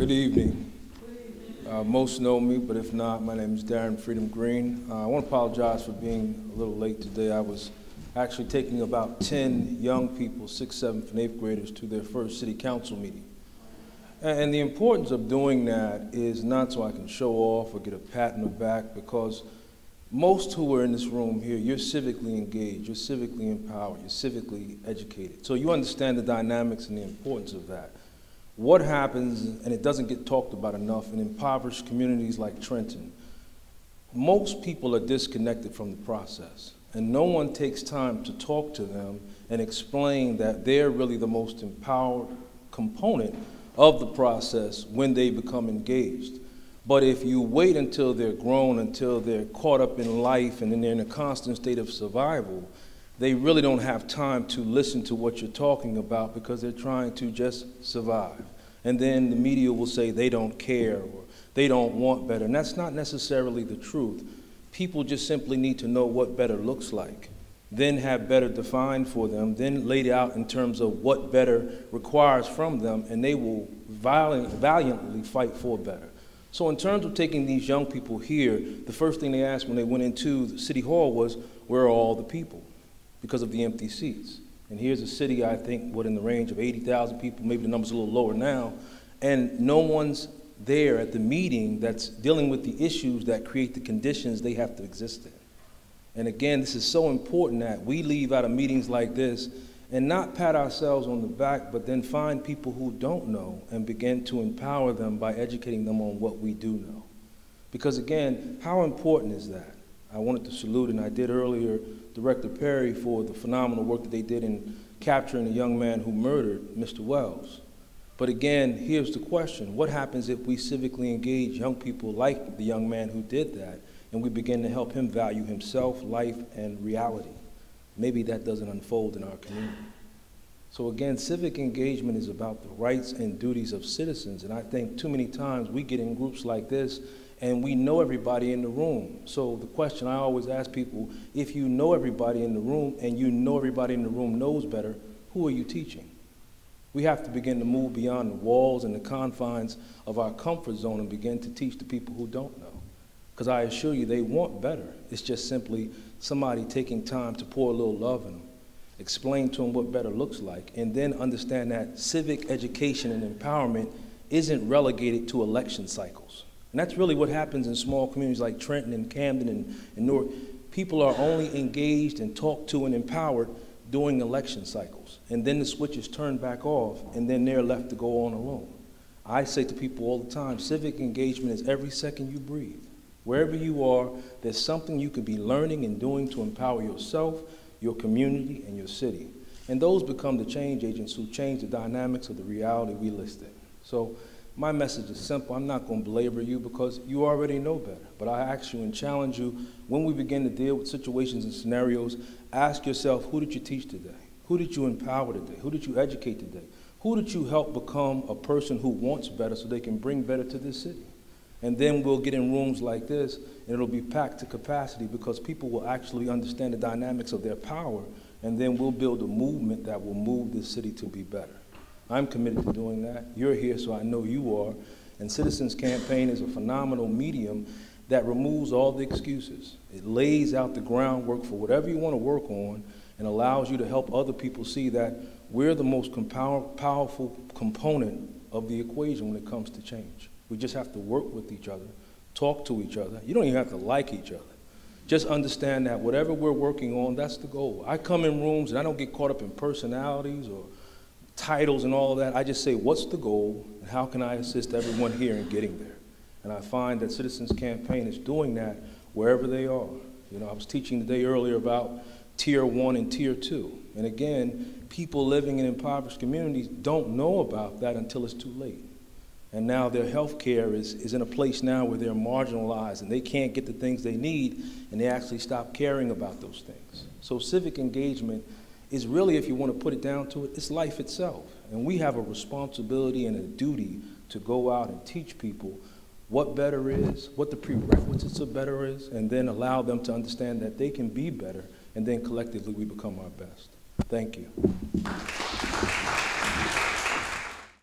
Good evening. Uh, most know me, but if not, my name is Darren Freedom Green. Uh, I want to apologize for being a little late today. I was actually taking about 10 young people, sixth, seventh, and eighth graders, to their first city council meeting. And the importance of doing that is not so I can show off or get a pat on the back, because most who are in this room here, you're civically engaged, you're civically empowered, you're civically educated. So you understand the dynamics and the importance of that what happens, and it doesn't get talked about enough, in impoverished communities like Trenton, most people are disconnected from the process. And no one takes time to talk to them and explain that they're really the most empowered component of the process when they become engaged. But if you wait until they're grown, until they're caught up in life and then they're in a constant state of survival, they really don't have time to listen to what you're talking about because they're trying to just survive. And then the media will say they don't care or they don't want better. And that's not necessarily the truth. People just simply need to know what better looks like, then have better defined for them, then laid out in terms of what better requires from them, and they will valiantly fight for better. So, in terms of taking these young people here, the first thing they asked when they went into City Hall was, Where are all the people? Because of the empty seats. And here's a city, I think, what in the range of 80,000 people, maybe the number's a little lower now, and no one's there at the meeting that's dealing with the issues that create the conditions they have to exist in. And again, this is so important that we leave out of meetings like this and not pat ourselves on the back, but then find people who don't know and begin to empower them by educating them on what we do know. Because again, how important is that? I wanted to salute, and I did earlier, Director Perry for the phenomenal work that they did in capturing the young man who murdered Mr. Wells. But again, here's the question what happens if we civically engage young people like the young man who did that, and we begin to help him value himself, life, and reality? Maybe that doesn't unfold in our community. So again, civic engagement is about the rights and duties of citizens, and I think too many times we get in groups like this and we know everybody in the room. So the question I always ask people, if you know everybody in the room and you know everybody in the room knows better, who are you teaching? We have to begin to move beyond the walls and the confines of our comfort zone and begin to teach the people who don't know. Because I assure you, they want better. It's just simply somebody taking time to pour a little love in them, explain to them what better looks like, and then understand that civic education and empowerment isn't relegated to election cycles. And that's really what happens in small communities like Trenton and Camden and, and North. People are only engaged and talked to and empowered during election cycles. And then the switch is turned back off, and then they're left to go on alone. I say to people all the time civic engagement is every second you breathe. Wherever you are, there's something you could be learning and doing to empower yourself, your community, and your city. And those become the change agents who change the dynamics of the reality we listed. So my message is simple. I'm not going to belabor you because you already know better. But I ask you and challenge you when we begin to deal with situations and scenarios, ask yourself who did you teach today? Who did you empower today? Who did you educate today? Who did you help become a person who wants better so they can bring better to this city? And then we'll get in rooms like this and it'll be packed to capacity because people will actually understand the dynamics of their power and then we'll build a movement that will move this city to be better. I'm committed to doing that. You're here, so I know you are. And Citizens Campaign is a phenomenal medium that removes all the excuses. It lays out the groundwork for whatever you want to work on and allows you to help other people see that we're the most powerful component of the equation when it comes to change. We just have to work with each other, talk to each other. You don't even have to like each other. Just understand that whatever we're working on, that's the goal. I come in rooms and I don't get caught up in personalities or titles and all of that. I just say, what's the goal and how can I assist everyone here in getting there? And I find that Citizens Campaign is doing that wherever they are. You know, I was teaching the day earlier about tier one and tier two. And again, people living in impoverished communities don't know about that until it's too late. And now their health care is, is in a place now where they're marginalized and they can't get the things they need and they actually stop caring about those things. So civic engagement is really, if you want to put it down to it, it's life itself. And we have a responsibility and a duty to go out and teach people what better is, what the prerequisites of better is, and then allow them to understand that they can be better, and then collectively we become our best. Thank you.